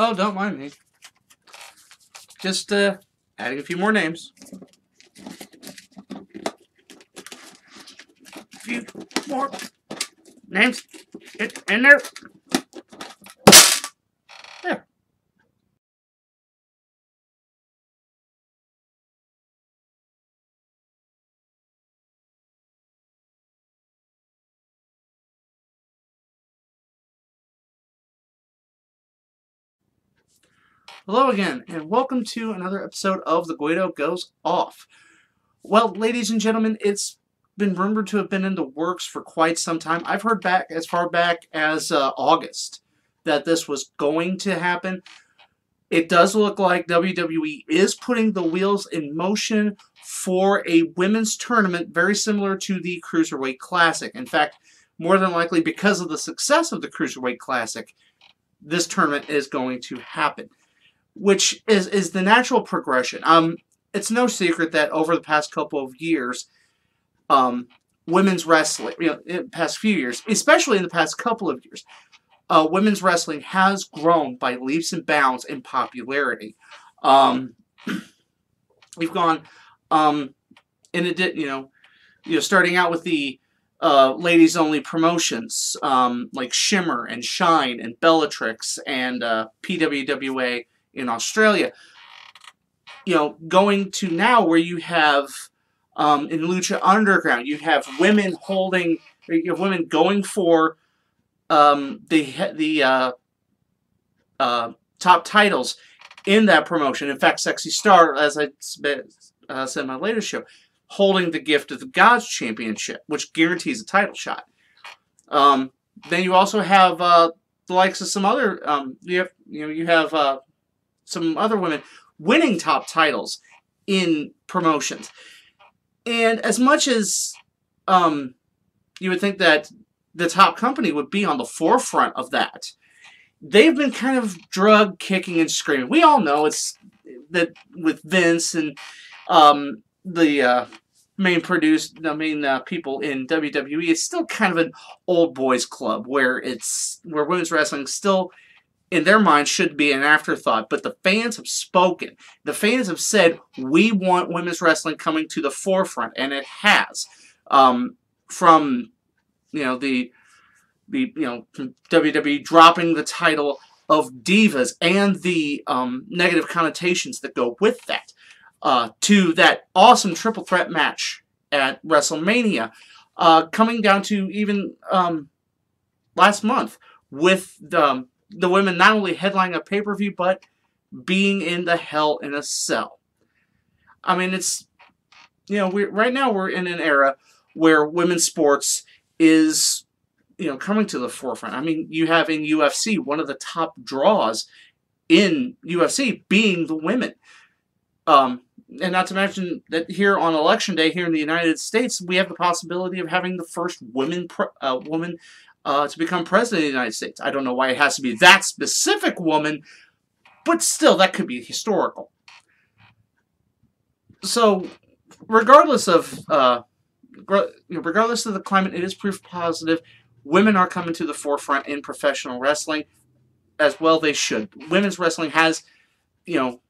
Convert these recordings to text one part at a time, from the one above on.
Oh, don't mind me. Just uh, adding a few more names. A few more names in, in there. There. Hello again, and welcome to another episode of The Guido Goes Off. Well, ladies and gentlemen, it's been rumored to have been in the works for quite some time. I've heard back as far back as uh, August that this was going to happen. It does look like WWE is putting the wheels in motion for a women's tournament very similar to the Cruiserweight Classic. In fact, more than likely because of the success of the Cruiserweight Classic, this tournament is going to happen which is is the natural progression. Um, it's no secret that over the past couple of years, um, women's wrestling, you know, in the past few years, especially in the past couple of years, uh, women's wrestling has grown by leaps and bounds in popularity. Um, we've gone, um, and it did, you know, you know, starting out with the uh, ladies only promotions um, like Shimmer and Shine and Bellatrix and uh, PWWA in Australia. You know, going to now where you have um, in Lucha Underground, you have women holding, you have women going for um, the the uh, uh, top titles in that promotion. In fact, Sexy Star, as I uh, said in my latest show, holding the gift of the Gods Championship, which guarantees a title shot. Um, then you also have uh, the likes of some other. Um, you have you know you have uh, some other women winning top titles in promotions. And as much as um, you would think that the top company would be on the forefront of that, they've been kind of drug kicking and screaming. We all know it's that with Vince and um, the uh, main produce, the main uh, people in WWE, it's still kind of an old boys club where it's where women's wrestling still in their mind should be an afterthought, but the fans have spoken. The fans have said, we want women's wrestling coming to the forefront, and it has. Um, from, you know, the, the, you know, WWE dropping the title of divas and the um, negative connotations that go with that, uh, to that awesome triple threat match at WrestleMania, uh, coming down to even um, last month with the the women not only headlining a pay per view, but being in the Hell in a Cell. I mean, it's you know, we right now we're in an era where women's sports is you know coming to the forefront. I mean, you have in UFC one of the top draws in UFC being the women. Um, and not to mention that here on election day here in the United States, we have the possibility of having the first women uh, woman uh, to become president of the United States. I don't know why it has to be that specific woman, but still, that could be historical. So, regardless of uh, regardless of the climate, it is proof positive. Women are coming to the forefront in professional wrestling, as well they should. Women's wrestling has, you know,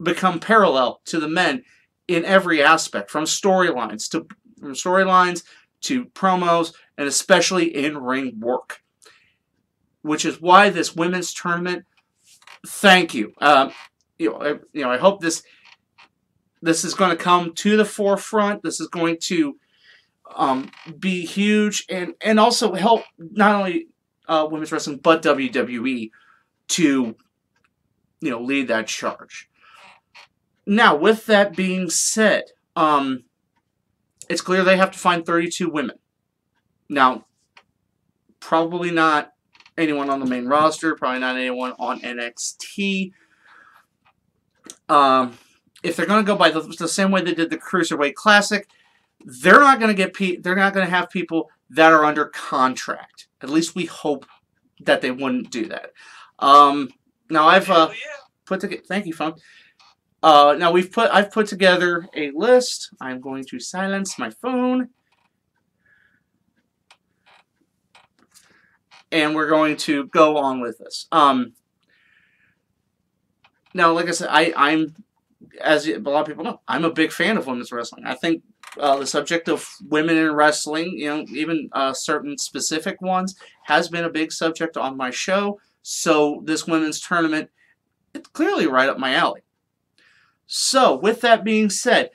become parallel to the men in every aspect, from storylines to from storylines to promos, and especially in ring work. Which is why this women's tournament, thank you. Um, you know, I, you know, I hope this this is going to come to the forefront. This is going to um, be huge and and also help not only uh, women's wrestling but WWE to you know lead that charge. Now, with that being said, um, it's clear they have to find 32 women. Now, probably not anyone on the main roster, probably not anyone on NXT. Um, if they're going to go by the, the, same way they did the Cruiserweight Classic, they're not going to get pe- they're not going to have people that are under contract. At least we hope that they wouldn't do that. Um, now I've uh, put together. Thank you, phone. Uh, now we've put I've put together a list. I'm going to silence my phone. And we're going to go on with this. Um, now, like I said, I, I'm, as a lot of people know, I'm a big fan of women's wrestling. I think uh, the subject of women in wrestling, you know, even uh, certain specific ones, has been a big subject on my show. So this women's tournament, it's clearly right up my alley. So, with that being said,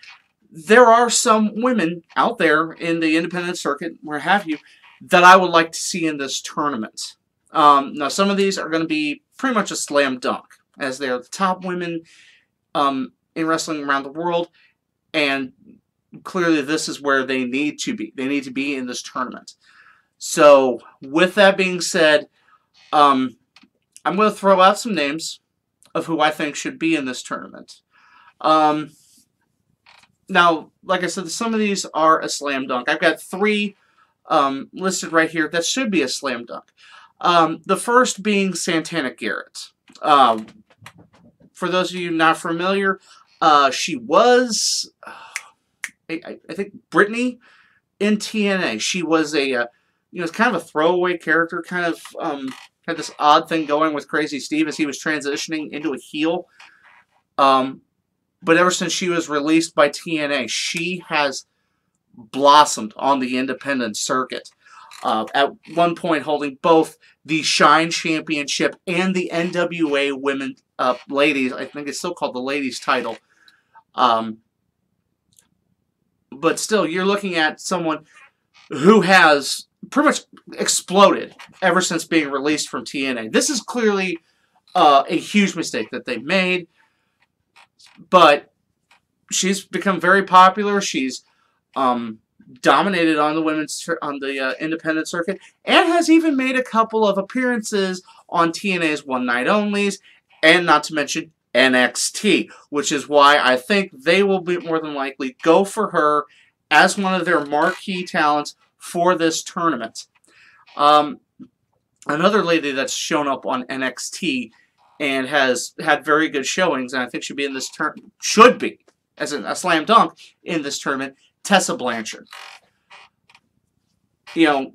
there are some women out there in the independent circuit, where have you, that I would like to see in this tournament. Um, now, some of these are going to be pretty much a slam dunk, as they are the top women um, in wrestling around the world, and clearly this is where they need to be. They need to be in this tournament. So, with that being said, um, I'm going to throw out some names of who I think should be in this tournament. Um, now, like I said, some of these are a slam dunk. I've got three um, listed right here that should be a slam dunk. Um, the first being Santana Garrett. Um, for those of you not familiar, uh, she was, uh, I, I, think, Brittany in TNA. She was a, uh, you know, it's kind of a throwaway character, kind of um, had this odd thing going with Crazy Steve as he was transitioning into a heel. Um, but ever since she was released by TNA, she has blossomed on the independent circuit. Uh, at one point, holding both the Shine Championship and the NWA Women uh, Ladies. I think it's still called the Ladies title. Um, but still, you're looking at someone who has pretty much exploded ever since being released from TNA. This is clearly uh, a huge mistake that they made but she's become very popular. She's um, dominated on the women's on the uh, independent circuit, and has even made a couple of appearances on TNA's One Night Onlys, and not to mention NXT, which is why I think they will be more than likely go for her as one of their marquee talents for this tournament. Um, another lady that's shown up on NXT and has had very good showings, and I think should be in this turn should be as a slam dunk in this tournament. Tessa Blanchard. You know,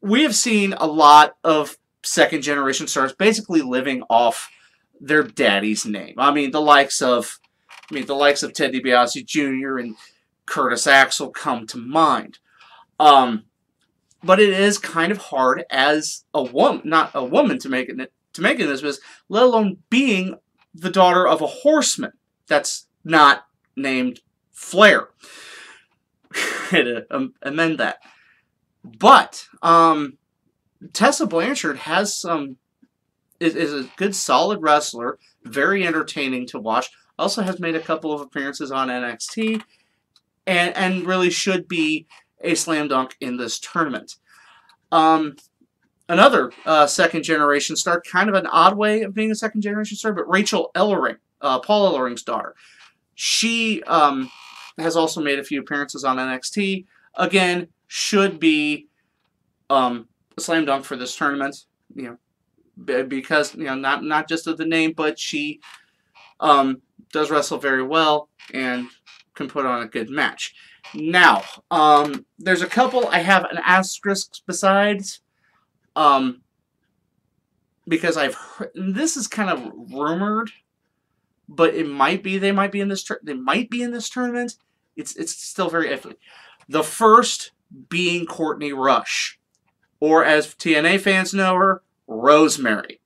we have seen a lot of second generation stars basically living off their daddy's name. I mean, the likes of, I mean, the likes of Ted DiBiase Jr. and Curtis Axel come to mind. Um, but it is kind of hard as a woman, not a woman, to make it to making this business, let alone being the daughter of a horseman that's not named Flair. to um, amend that. But um, Tessa Blanchard has some is, is a good solid wrestler, very entertaining to watch. Also has made a couple of appearances on NXT, and and really should be a slam dunk in this tournament. Um, another uh, second generation star, kind of an odd way of being a second generation star, but Rachel Ellering, uh, Paul Ellering's daughter. She um, has also made a few appearances on NXT. Again, should be um, a slam dunk for this tournament. You know, because you know not not just of the name, but she um, does wrestle very well and can put on a good match. Now, um, there's a couple I have an asterisk besides. Um, because I've heard, this is kind of rumored, but it might be they might be in this they might be in this tournament. It's it's still very iffy. The first being Courtney Rush, or as TNA fans know her, Rosemary.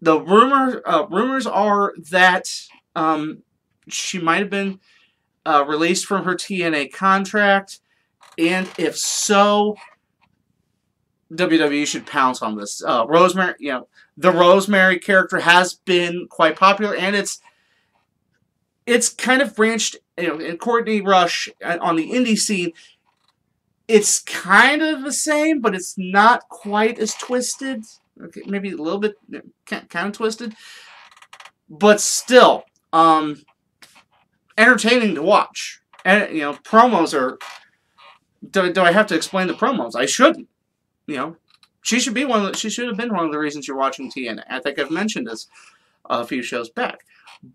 The rumor uh, rumors are that um, she might have been uh, released from her TNA contract, and if so, WWE should pounce on this. Uh, Rosemary, you know, the Rosemary character has been quite popular, and it's it's kind of branched. You know, in Courtney Rush uh, on the indie scene, it's kind of the same, but it's not quite as twisted. Okay, maybe a little bit kind of twisted, but still, um, entertaining to watch. And you know, promos are. Do, do I have to explain the promos? I shouldn't you know, she should be one. Of the, she should have been one of the reasons you're watching TNA. I think I've mentioned this a few shows back.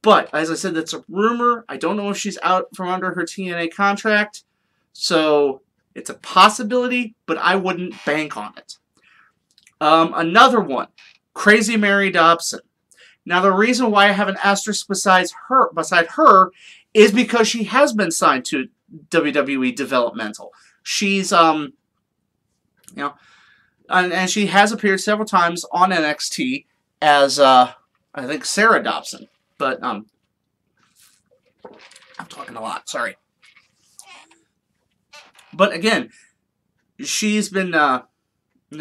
But as I said, that's a rumor. I don't know if she's out from under her TNA contract, so it's a possibility, but I wouldn't bank on it. Um, another one, Crazy Mary Dobson. Now, the reason why I have an asterisk besides her, beside her, is because she has been signed to WWE Developmental. She's um, you know, and, and she has appeared several times on NXT as uh, I think Sarah Dobson. But um, I'm talking a lot. Sorry. But again, she's been uh,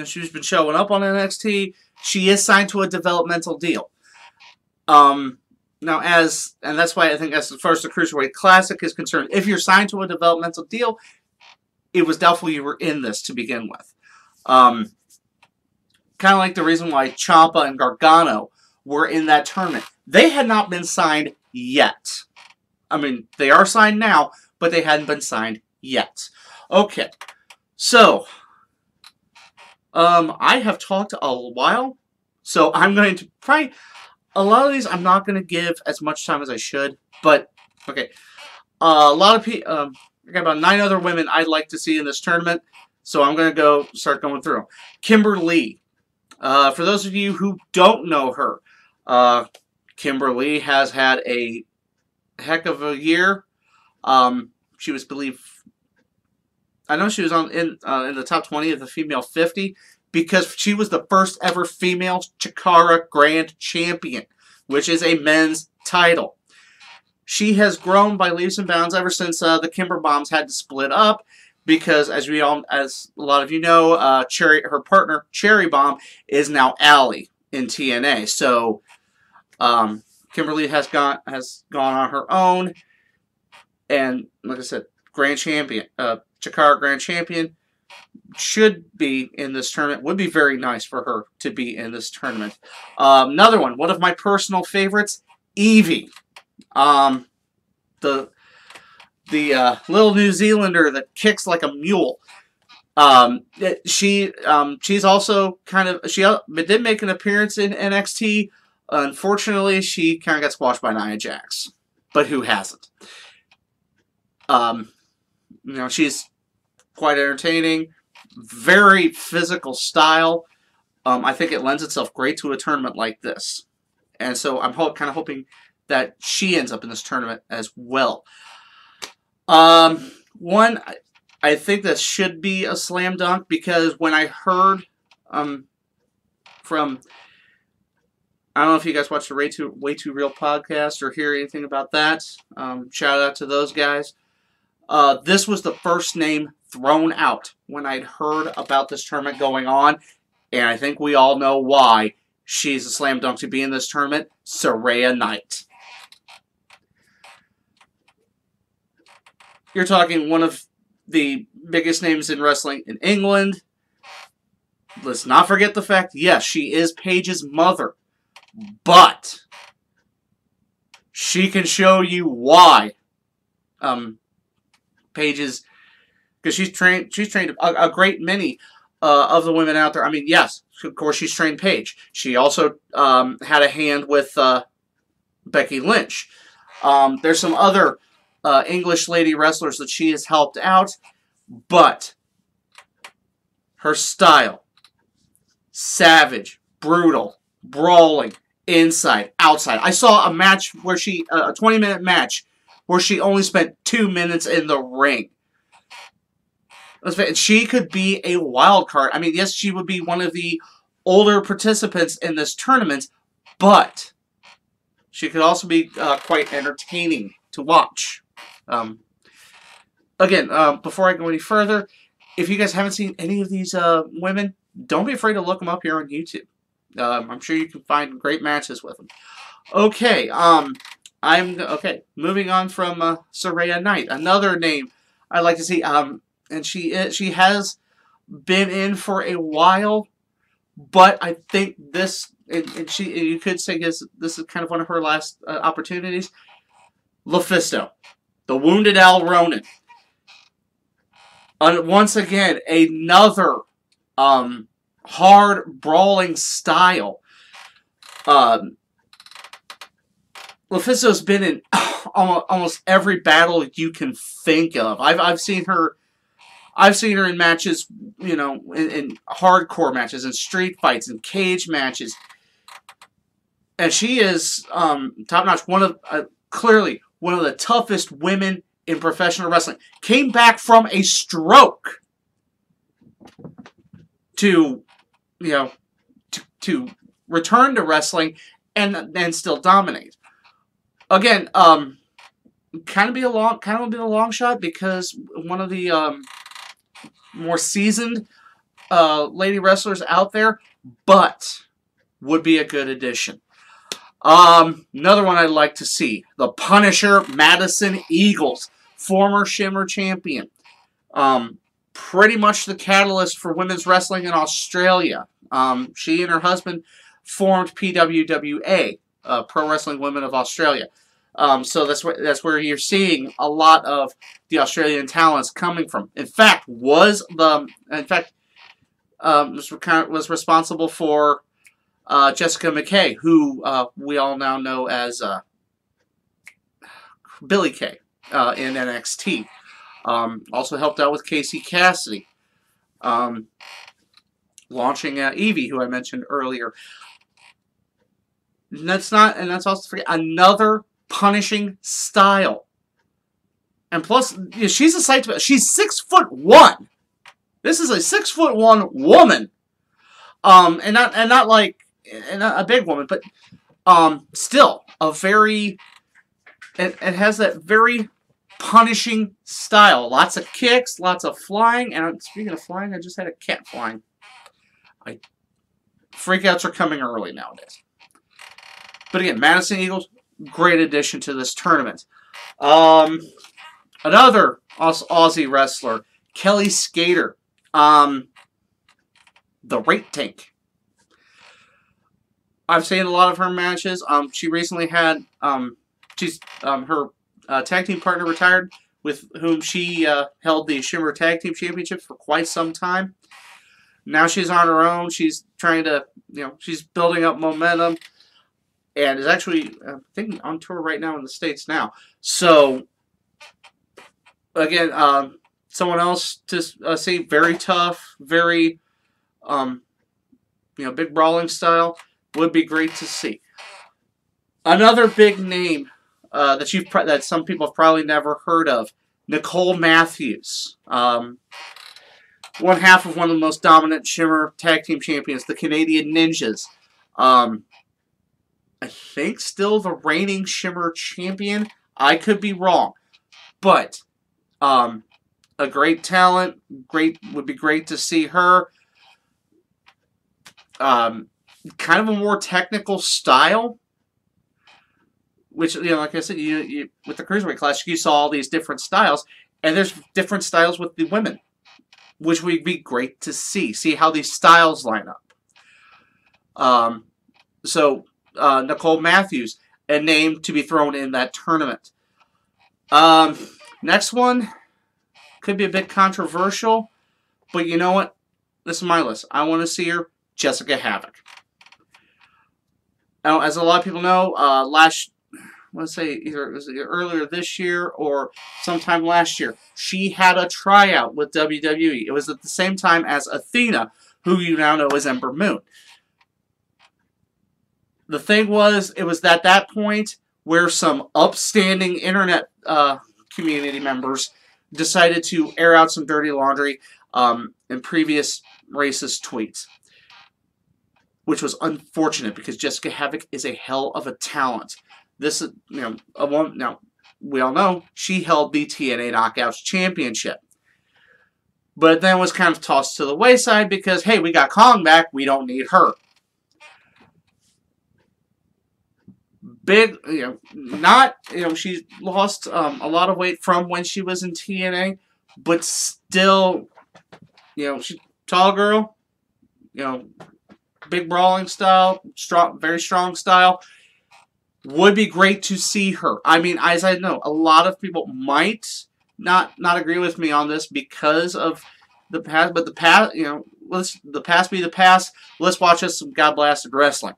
she's been showing up on NXT. She is signed to a developmental deal. Um, now, as and that's why I think as far as the Cruiserweight Classic is concerned, if you're signed to a developmental deal, it was doubtful you were in this to begin with. Um, kind of like the reason why Ciampa and Gargano were in that tournament. They had not been signed yet. I mean, they are signed now, but they hadn't been signed yet. Okay, so um, I have talked a while, so I'm going to probably a lot of these I'm not going to give as much time as I should, but okay. Uh, a lot of people, um, I got about nine other women I'd like to see in this tournament, so I'm going to go start going through them. Kimber Lee. Uh, for those of you who don't know her, uh, Kimber Lee has had a heck of a year. Um, she was believed, I know she was on in uh, in the top 20 of the female 50 because she was the first ever female Chikara Grand Champion, which is a men's title. She has grown by leaps and bounds ever since uh, the Kimber Bombs had to split up because, as we all, as a lot of you know, uh, Cherry, her partner Cherry Bomb is now Allie in TNA. So, um, Kimber Lee has gone has gone on her own, and like I said, Grand Champion, uh, Chikara Grand Champion should be in this tournament. Would be very nice for her to be in this tournament. Um, another one, one of my personal favorites, Evie. Um, the the uh, little New Zealander that kicks like a mule. Um, she um, she's also kind of she uh, did make an appearance in NXT. Unfortunately, she kind of got squashed by Nia Jax, but who hasn't? Um, you know, she's quite entertaining very physical style. Um, I think it lends itself great to a tournament like this. And so I'm ho- kind of hoping that she ends up in this tournament as well. Um, one, I, think this should be a slam dunk because when I heard um, from, I don't know if you guys watch the Way Too, Way Too Real podcast or hear anything about that. Um, shout out to those guys. Uh, this was the first name thrown out when I'd heard about this tournament going on, and I think we all know why she's a slam dunk to be in this tournament, Saraya Knight. You're talking one of the biggest names in wrestling in England. Let's not forget the fact, yes, she is Paige's mother, but she can show you why um, Paige's because she's trained she's trained a, a great many uh, of the women out there. I mean, yes, of course she's trained Paige. She also um, had a hand with uh, Becky Lynch. Um, there's some other uh, English lady wrestlers that she has helped out, but her style, savage, brutal, brawling, inside, outside. I saw a match where she, a 20 minute match, where she only spent two minutes in the ring. She could be a wild card. I mean, yes, she would be one of the older participants in this tournament, but she could also be uh, quite entertaining to watch. Um, again, uh, before I go any further, if you guys haven't seen any of these uh, women, don't be afraid to look them up here on YouTube. Um, I'm sure you can find great matches with them. Okay, um, I'm okay. Moving on from uh, Saraya Knight, another name I'd like to see. Um, and she is, she has been in for a while, but I think this and, and she you could say this this is kind of one of her last uh, opportunities. LuFisto, the wounded Al Ronan. Uh, once again, another um, hard brawling style. Um, LuFisto's been in almost every battle you can think of. I've I've seen her I've seen her in matches, you know, in, in hardcore matches and street fights and cage matches. and she is um, top notch. One of uh, clearly one of the toughest women in professional wrestling. Came back from a stroke to, you know, to, to return to wrestling and then still dominate. Again, um, kind of be a long, kind of be a long shot because one of the um, more seasoned uh, lady wrestlers out there, but would be a good addition. Um, another one I'd like to see the Punisher Madison Eagles, former Shimmer champion. Um, pretty much the catalyst for women's wrestling in Australia. Um, she and her husband formed PWWA, uh, Pro Wrestling Women of Australia. Um, so that's where that's where you're seeing a lot of the Australian talents coming from. In fact, was the in fact um, was, was responsible for uh, Jessica McKay, who uh, we all now know as uh, Billie Kay uh, in NXT. Um, also helped out with KC Cassidy. Um, launching uh, Evie, who I mentioned earlier. And that's not, and that's also another punishing style. And plus, you know, she's a sight to She's six foot one. This is a six foot one woman, um, and not and not like and a big woman, but um, still a very. It, it has that very punishing style. Lots of kicks, lots of flying, and speaking of flying, I just had a cat flying. I freakouts are coming early nowadays. But again, Madison Eagles, great addition to this tournament. Um, another Aussie wrestler, Kellie Skater, um, the Rate Tank. I've seen a lot of her matches. Um, she recently had um, she's um, her uh, tag team partner retired, with whom she uh, held the Shimmer Tag Team Championships for quite some time. Now she's on her own. She's trying to, you know, she's building up momentum, and is actually, I think, on tour right now in the states now. So, again, um, someone else to uh, see, very tough, very, um, you know, big brawling style would be great to see. Another big name uh, that you've that some people have probably never heard of, Nicole Matthews. Um, one half of one of the most dominant Shimmer tag team champions, the Canadian Ninjas. Um, I think still the reigning Shimmer champion. I could be wrong, but um, a great talent. Great would be great to see her. Um, kind of a more technical style. Which you know, like I said, you, you with the cruiserweight class, you saw all these different styles, and there's different styles with the women, which would be great to see. See how these styles line up. Um, so uh, Nicole Matthews, a name to be thrown in that tournament. Um, next one could be a bit controversial, but you know what? This is my list. I want to see her, Jessicka Havok. Now, as a lot of people know, uh, last, let's say either it was earlier this year or sometime last year, she had a tryout with WWE. It was at the same time as Athena, who you now know as Ember Moon. The thing was, it was at that point where some upstanding internet uh, community members decided to air out some dirty laundry um, in previous racist tweets which was unfortunate because Jessicka Havok is a hell of a talent. This is, you know, a one, now, we all know she held the TNA Knockouts Championship. But then was kind of tossed to the wayside because, hey, we got Kong back, we don't need her. Big, you know, not, you know, she lost um, a lot of weight from when she was in TNA, but still, you know, she tall girl, you know, big brawling style, strong, very strong style. Would be great to see her. I mean, as I know, a lot of people might not not agree with me on this because of the past, but the past, you know, let's the past be the past. Let's watch us some God blasted wrestling.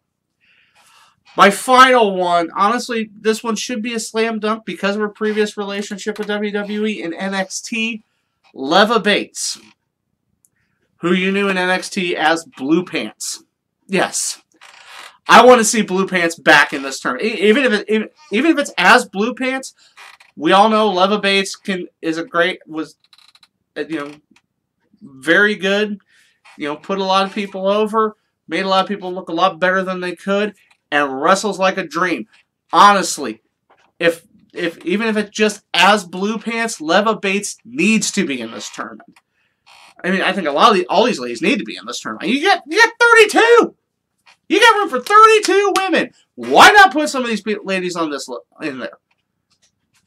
My final one, honestly, this one should be a slam dunk because of her previous relationship with WWE and NXT. Leva Bates, who you knew in NXT as Blue Pants. Yes. I want to see Blue Pants back in this tournament. Even if it, even, even if it's as Blue Pants, we all know Leva Bates can is a great was, uh, you know, very good. You know, put a lot of people over, made a lot of people look a lot better than they could, and wrestles like a dream. Honestly, if if even if it's just as Blue Pants, Leva Bates needs to be in this tournament. I mean, I think a lot of the, all these ladies need to be in this tournament. You get you get 32. You got room for 32 women. Why not put some of these ladies on this in there?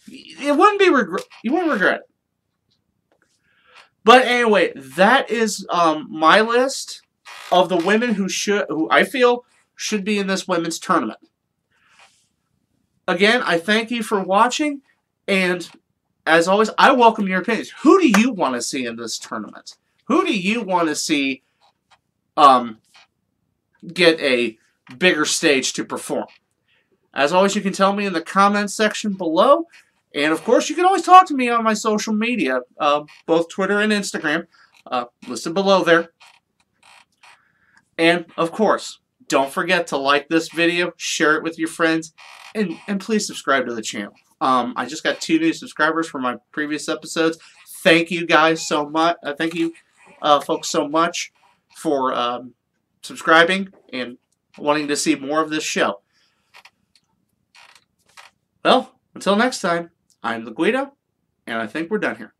It wouldn't be regret. You wouldn't regret it. But anyway, that is um, my list of the women who should, who I feel should be in this women's tournament. Again, I thank you for watching, and as always, I welcome your opinions. Who do you want to see in this tournament? Who do you want to see um, get a bigger stage to perform? As always, you can tell me in the comments section below. And of course, you can always talk to me on my social media, uh, both Twitter and Instagram, uh, listed below there. And of course, don't forget to like this video, share it with your friends, and, and please subscribe to the channel. Um, I just got two new subscribers from my previous episodes. Thank you guys so much. Uh, thank you, uh, folks, so much for um, subscribing and wanting to see more of this show. Well, until next time, I'm the Guido, and I think we're done here.